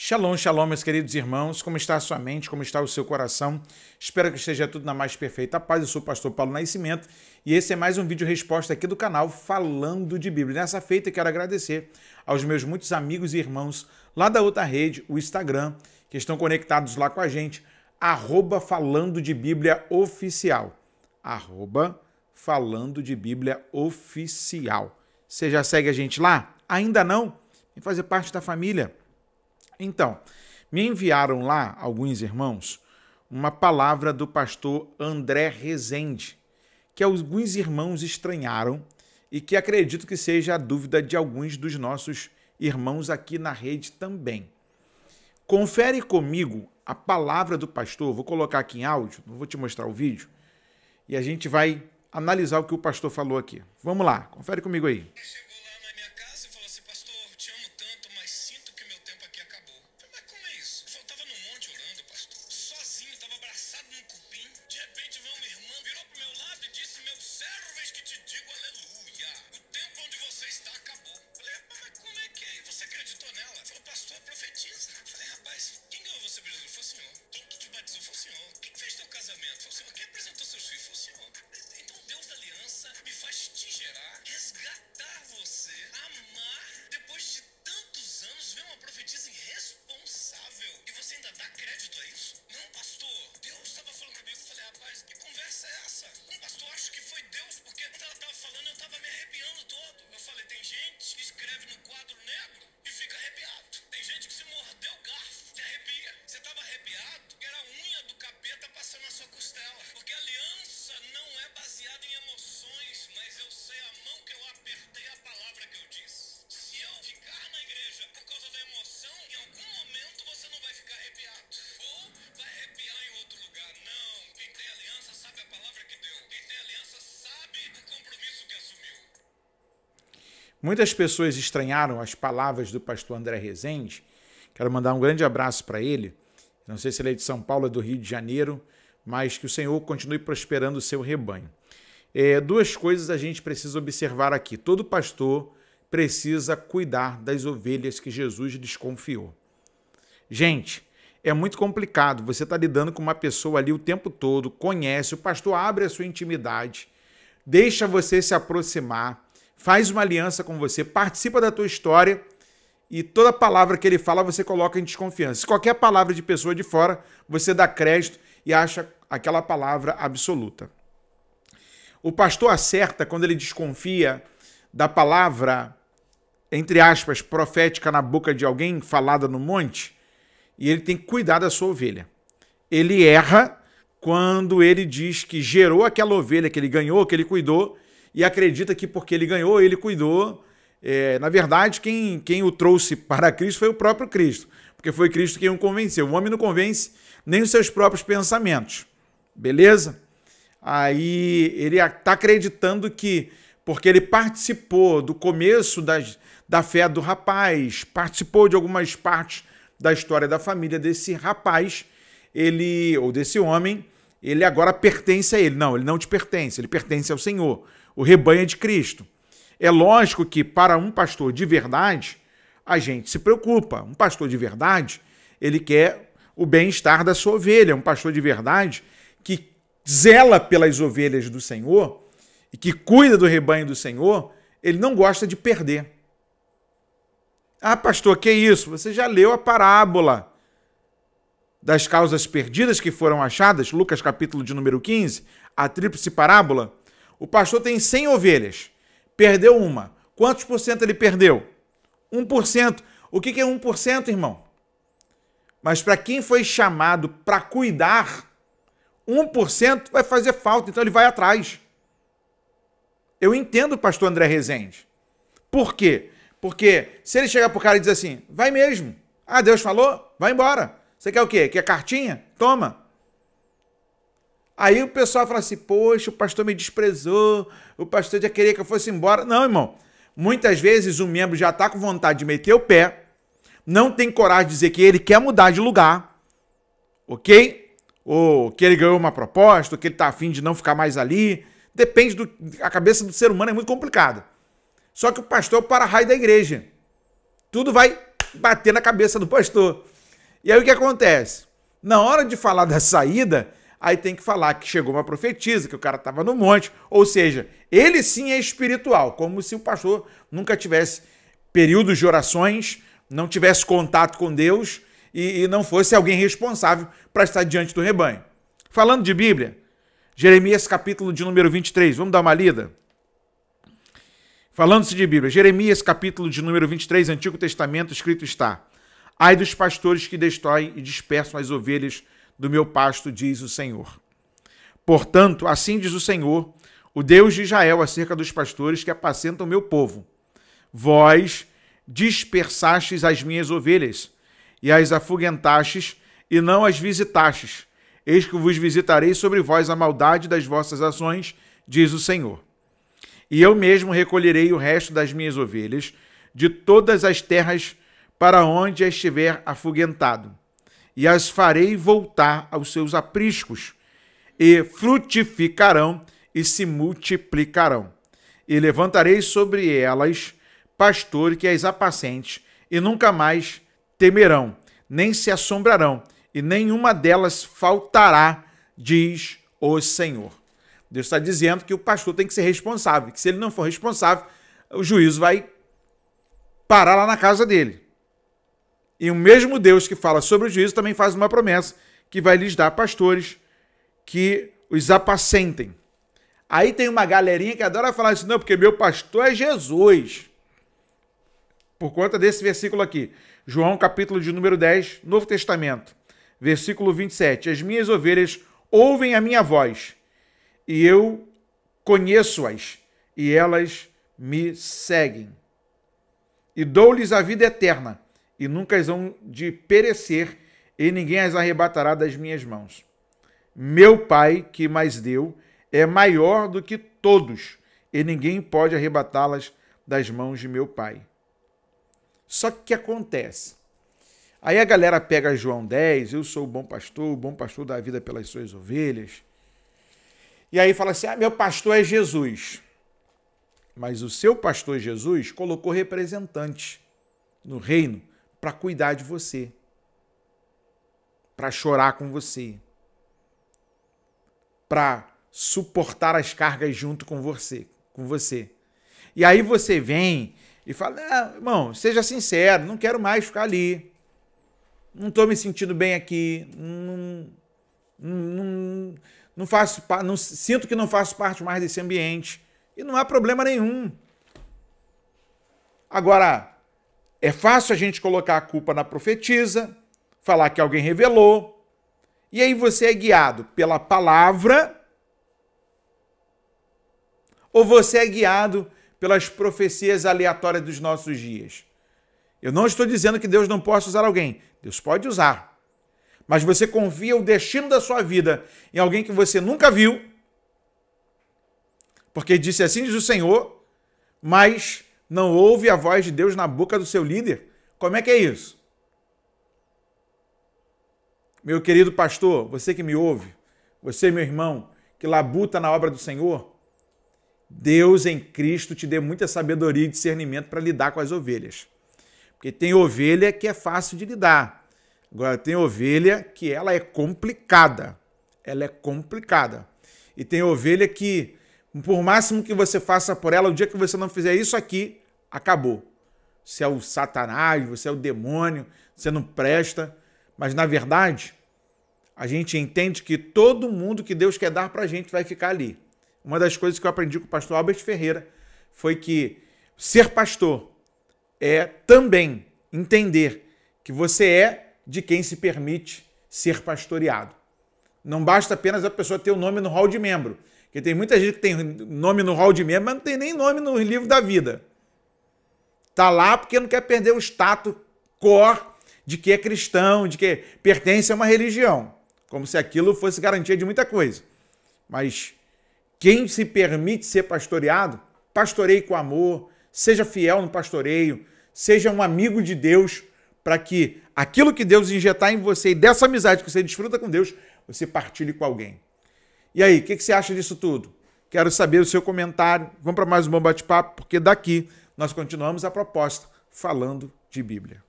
Shalom, shalom, meus queridos irmãos. Como está a sua mente? Como está o seu coração? Espero que esteja tudo na mais perfeita paz. Eu sou o pastor Paulo Nascimento e esse é mais um vídeo resposta aqui do canal falando de Bíblia. Nessa feita, quero agradecer aos meus muitos amigos e irmãos lá da outra rede, o Instagram, que estão conectados lá com a gente, arroba falando de Bíblia oficial. Arroba falando de Bíblia oficial. Você já segue a gente lá? Ainda não? Vem fazer parte da família. Então, me enviaram lá, alguns irmãos, uma palavra do pastor André Rezende, que alguns irmãos estranharam e que acredito que seja a dúvida de alguns dos nossos irmãos aqui na rede também. Confere comigo a palavra do pastor, vou colocar aqui em áudio, não vou te mostrar o vídeo, e a gente vai analisar o que o pastor falou aqui. Vamos lá, confere comigo aí. senhor. Quem fez teu casamento foi o senhor. Quem apresentou seus filhos foi o senhor. Então Deus da aliança me faz te gerar, resgatar você, amar depois de tantos anos, ver uma profetisa irresponsável e você ainda dá crédito a isso? Muitas pessoas estranharam as palavras do pastor André Rezende. Quero mandar um grande abraço para ele. Não sei se ele é de São Paulo ou do Rio de Janeiro, mas que o Senhor continue prosperando o seu rebanho. É, duas coisas a gente precisa observar aqui. Todo pastor precisa cuidar das ovelhas que Jesus lhes confiou. Gente, é muito complicado. Você está lidando com uma pessoa ali o tempo todo, conhece, o pastor abre a sua intimidade, deixa você se aproximar faz uma aliança com você, participa da tua história e toda palavra que ele fala você coloca em desconfiança. Se qualquer palavra de pessoa de fora, você dá crédito e acha aquela palavra absoluta. O pastor acerta quando ele desconfia da palavra, entre aspas, profética na boca de alguém falada no monte, e ele tem que cuidar da sua ovelha. Ele erra quando ele diz que gerou aquela ovelha que ele ganhou, que ele cuidou, e acredita que porque ele ganhou, ele cuidou. É, na verdade, quem, quem o trouxe para Cristo foi o próprio Cristo, porque foi Cristo quem o convenceu. O homem não convence nem os seus próprios pensamentos. Beleza? Aí ele está acreditando que, porque ele participou do começo das, da fé do rapaz, participou de algumas partes da história da família desse rapaz, ele ou desse homem, ele agora pertence a ele. Não, ele não te pertence, ele pertence ao Senhor o rebanho é de Cristo. É lógico que para um pastor de verdade, a gente se preocupa. Um pastor de verdade, ele quer o bem-estar da sua ovelha. Um pastor de verdade que zela pelas ovelhas do Senhor e que cuida do rebanho do Senhor, ele não gosta de perder. Ah, pastor, que isso? Você já leu a parábola das causas perdidas que foram achadas, Lucas capítulo de número 15, a tríplice parábola? O pastor tem 100 ovelhas, perdeu uma. Quantos por cento ele perdeu? 1%. O que é 1%, irmão? Mas para quem foi chamado para cuidar, 1% vai fazer falta, então ele vai atrás. Eu entendo o pastor André Rezende. Por quê? Porque se ele chegar para o cara e dizer assim, vai mesmo. Ah, Deus falou? Vai embora. Você quer o quê? Quer cartinha? Toma. Aí o pessoal fala assim: poxa, o pastor me desprezou, o pastor já queria que eu fosse embora. Não, irmão. Muitas vezes o membro já está com vontade de meter o pé, não tem coragem de dizer que ele quer mudar de lugar, ok? Ou que ele ganhou uma proposta, ou que ele está afim de não ficar mais ali. Depende do. A cabeça do ser humano é muito complicada. Só que o pastor é o para-raio da igreja. Tudo vai bater na cabeça do pastor. E aí o que acontece? Na hora de falar da saída, aí tem que falar que chegou uma profetisa, que o cara estava no monte, ou seja, ele sim é espiritual, como se o pastor nunca tivesse períodos de orações, não tivesse contato com Deus e, e não fosse alguém responsável para estar diante do rebanho. Falando de Bíblia, Jeremias capítulo de número 23, vamos dar uma lida? Falando-se de Bíblia, Jeremias capítulo de número 23, Antigo Testamento, escrito está: Ai dos pastores que destroem e dispersam as ovelhas do meu pasto, diz o Senhor. Portanto, assim diz o Senhor, o Deus de Israel, acerca dos pastores que apacentam o meu povo. Vós dispersastes as minhas ovelhas, e as afugentastes, e não as visitastes. Eis que vos visitarei sobre vós a maldade das vossas ações, diz o Senhor. E eu mesmo recolherei o resto das minhas ovelhas de todas as terras para onde estiver afugentado, e as farei voltar aos seus apriscos, e frutificarão e se multiplicarão. E levantarei sobre elas pastor que as apacente, e nunca mais temerão, nem se assombrarão, e nenhuma delas faltará, diz o Senhor. Deus está dizendo que o pastor tem que ser responsável, que se ele não for responsável, o juízo vai parar lá na casa dele. E o mesmo Deus que fala sobre o juízo também faz uma promessa que vai lhes dar pastores que os apacentem. Aí tem uma galerinha que adora falar isso, não, porque meu pastor é Jesus. Por conta desse versículo aqui. João, capítulo de número 10, Novo Testamento, versículo 27. As minhas ovelhas ouvem a minha voz, e eu conheço-as, e elas me seguem. E dou-lhes a vida eterna, e nunca as hão de perecer, e ninguém as arrebatará das minhas mãos. Meu Pai, que mais deu, é maior do que todos, e ninguém pode arrebatá-las das mãos de meu Pai. Só que o que acontece? Aí a galera pega João 10, eu sou o bom pastor, o bom pastor dá a vida pelas suas ovelhas. E aí fala assim: ah, meu pastor é Jesus. Mas o seu pastor Jesus colocou representante no reino para cuidar de você, para chorar com você, para suportar as cargas junto com você, com você. E aí você vem e fala: ah, irmão, seja sincero, não quero mais ficar ali. Não estou me sentindo bem aqui. Não, não, não faço, não, sinto que não faço parte mais desse ambiente. E não há problema nenhum. Agora, é fácil a gente colocar a culpa na profetisa, falar que alguém revelou, e aí você é guiado pela palavra ou você é guiado pelas profecias aleatórias dos nossos dias? Eu não estou dizendo que Deus não possa usar alguém. Deus pode usar mas você confia o destino da sua vida em alguém que você nunca viu, porque disse assim diz o Senhor, mas não ouve a voz de Deus na boca do seu líder. Como é que é isso? Meu querido pastor, você que me ouve, você, meu irmão, que labuta na obra do Senhor, Deus em Cristo te dê muita sabedoria e discernimento para lidar com as ovelhas. Porque tem ovelha que é fácil de lidar. Agora, tem ovelha que ela é complicada. Ela é complicada. E tem ovelha que, por máximo que você faça por ela, o dia que você não fizer isso aqui, acabou. Você é o satanás, você é o demônio, você não presta. Mas, na verdade, a gente entende que todo mundo que Deus quer dar para a gente vai ficar ali. Uma das coisas que eu aprendi com o pastor Albert Ferreira foi que ser pastor é também entender que você é de quem se permite ser pastoreado. Não basta apenas a pessoa ter o nome no hall de membro, porque tem muita gente que tem nome no hall de membro, mas não tem nem nome no livro da vida. Tá lá porque não quer perder o status core de que é cristão, de que pertence a uma religião, como se aquilo fosse garantia de muita coisa. Mas quem se permite ser pastoreado, pastoreie com amor, seja fiel no pastoreio, seja um amigo de Deus, para que aquilo que Deus injetar em você e dessa amizade que você desfruta com Deus, você partilhe com alguém. E aí, o que, que você acha disso tudo? Quero saber o seu comentário. Vamos para mais um bom bate-papo, porque daqui nós continuamos a proposta falando de Bíblia.